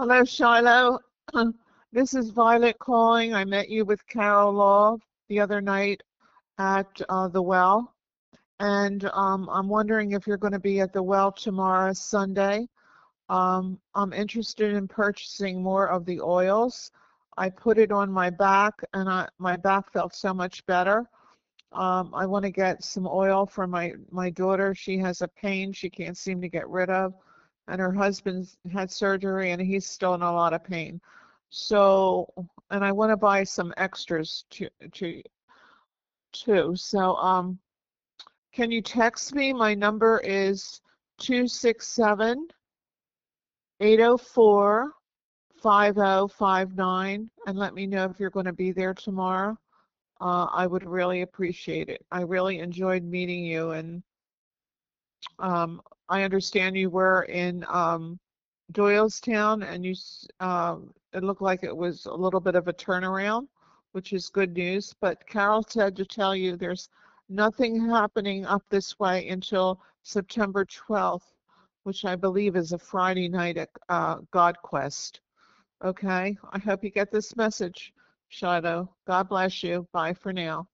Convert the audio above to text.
Hello, Shiloh. This is Violet calling. I met you with Carol Law the other night at uh, the well. And um, I'm wondering if you're going to be at the well tomorrow, Sunday. Um, I'm interested in purchasing more of the oils. I put it on my back and I, my back felt so much better. Um, I want to get some oil for my, my daughter. She has a pain she can't seem to get rid of. And her husband's had surgery and he's still in a lot of pain. So, and I want to buy some extras to, to, too. So, um, can you text me? My number is 267 804 5059 and let me know if you're going to be there tomorrow. Uh, I would really appreciate it. I really enjoyed meeting you and um, I understand you were in um, Doylestown and you, um, it looked like it was a little bit of a turnaround, which is good news. But Carol said to tell you there's nothing happening up this way until September 12th, which I believe is a Friday night at uh, God Quest. Okay, I hope you get this message, Shiloh. God bless you. Bye for now.